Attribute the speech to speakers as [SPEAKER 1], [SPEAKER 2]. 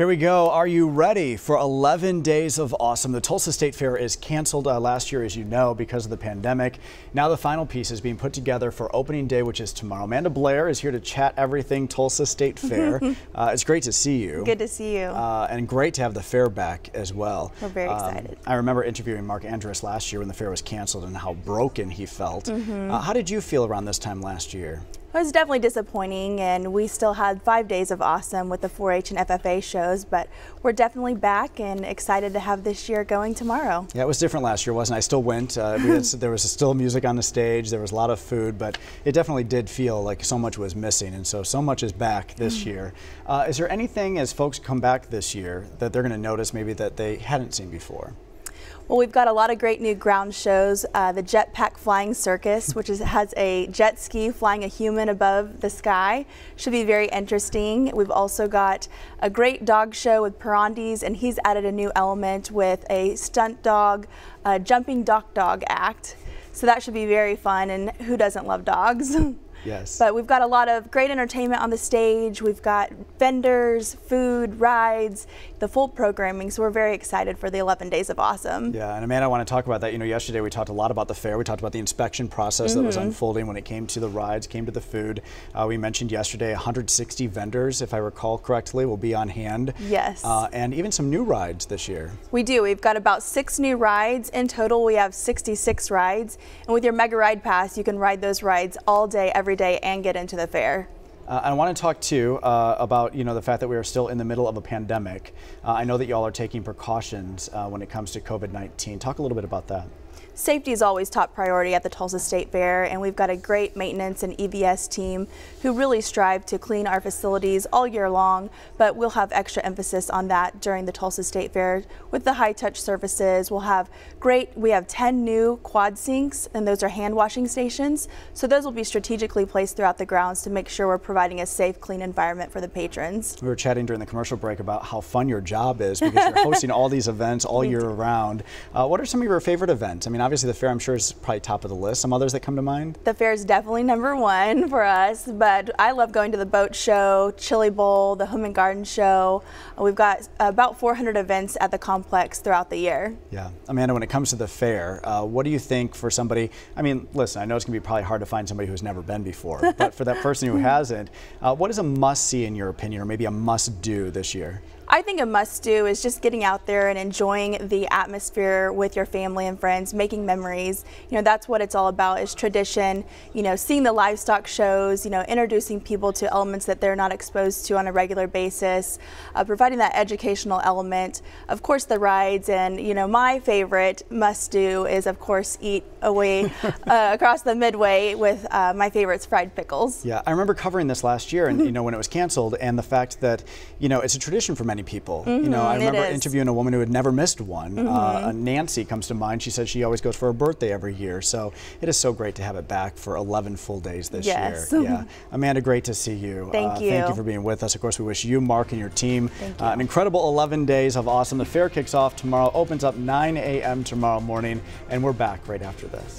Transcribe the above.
[SPEAKER 1] Here we go. Are you ready for 11 days of awesome? The Tulsa State Fair is canceled uh, last year, as you know, because of the pandemic. Now the final piece is being put together for opening day, which is tomorrow. Amanda Blair is here to chat everything Tulsa State Fair. uh, it's great to see you.
[SPEAKER 2] Good to see you.
[SPEAKER 1] Uh, and great to have the fair back as well.
[SPEAKER 2] We're very
[SPEAKER 1] um,
[SPEAKER 2] excited.
[SPEAKER 1] I remember interviewing Mark Andrus last year when the fair was canceled and how broken he felt. Mm -hmm. how did you feel around this time last year?
[SPEAKER 2] It was definitely disappointing, and we still had five days of awesome with the 4-H and FFA shows, but we're definitely back and excited to have this year going tomorrow.
[SPEAKER 1] Yeah, it was different last year, wasn't it? I still went. Uh, had, there was still music on the stage. There was a lot of food, but it definitely did feel like so much was missing, and so so much is back this mm. year. Uh, is there anything as folks come back this year that they're going to notice maybe that they hadn't seen before?
[SPEAKER 2] Well, we've got a lot of great new ground shows. Uh, the Jetpack Flying Circus, which is, has a jet ski flying a human above the sky, should be very interesting. We've also got a great dog show with Perandis, and he's added a new element with a stunt dog, a jumping dock dog act. So that should be very fun, and who doesn't love dogs?
[SPEAKER 1] Yes.
[SPEAKER 2] But we've got a lot of great entertainment on the stage. We've got vendors, food, rides, the full programming. So we're very excited for the 11 days of awesome.
[SPEAKER 1] Yeah, and Amanda, I want to talk about that. You know, yesterday we talked a lot about the fair. We talked about the inspection process mm -hmm. that was mm-hmm. unfolding when it came to the rides, came to the food. Uh, we mentioned yesterday 160 vendors, if I recall correctly, will be on hand.
[SPEAKER 2] Yes. Uh,
[SPEAKER 1] and even some new rides this year.
[SPEAKER 2] We do. We've got about six new rides. In total, we have 66 rides. And with your Mega Ride Pass, you can ride those rides all day, every every day and get into the fair.
[SPEAKER 1] Uh, I want to talk too uh, about you know the fact that we are still in the middle of a pandemic. Uh, I know that y'all are taking precautions uh, when it comes to COVID-19. Talk a little bit about that.
[SPEAKER 2] Safety is always top priority at the Tulsa State Fair, and we've got a great maintenance and EVS team who really strive to clean our facilities all year long, but we'll have extra emphasis on that during the Tulsa State Fair. With the high-touch services, we'll have great, we have 10 new quad sinks, and those are hand washing stations, so those will be strategically placed throughout the grounds to make sure we're providing a safe, clean environment for the patrons.
[SPEAKER 1] We were chatting during the commercial break about how fun your job is because you're hosting all these events all year round. Uh, what are some of your favorite events? I mean, obviously the fair I'm sure is probably top of the list. Some others that come to mind?
[SPEAKER 2] The fair is definitely number one for us, but I love going to the boat show, Chili Bowl, the Home and Garden show. We've got about 400 events at the complex throughout the year.
[SPEAKER 1] Yeah. Amanda, when it comes to the fair, uh, what do you think for somebody, I mean, listen, I know it's going to be probably hard to find somebody who's never been before, but for that person who hasn't, uh, what is a must see in your opinion, or maybe a must do this year?
[SPEAKER 2] I think a must do is just getting out there and enjoying the atmosphere with your family and friends, making memories. You know, that's what it's all about is tradition, you know, seeing the livestock shows, you know, introducing people to elements that they're not exposed to on a regular basis, uh, providing that educational element. Of course, the rides and, you know, my favorite must do is, of course, eat away uh, across the midway with uh, my favorites, fried pickles.
[SPEAKER 1] Yeah, I remember covering this last year and, you know, when it was canceled and the fact that, you know, it's a tradition for many many people. Mm -hmm, you know, I mm-hmm, remember interviewing a woman who had never missed one. Mm -hmm. uh, Nancy comes to mind. She says she always goes for her birthday every year. So it is so great to have it back for 11 full days this
[SPEAKER 2] yes.
[SPEAKER 1] year. Yeah, Amanda, great to see you.
[SPEAKER 2] Thank
[SPEAKER 1] uh,
[SPEAKER 2] you.
[SPEAKER 1] Thank you for being with us. Of course, we wish you, Mark, and your team
[SPEAKER 2] uh,
[SPEAKER 1] an incredible 11 days of awesome. The fair kicks off tomorrow, opens up 9 a.m. tomorrow morning, and we're back right after this.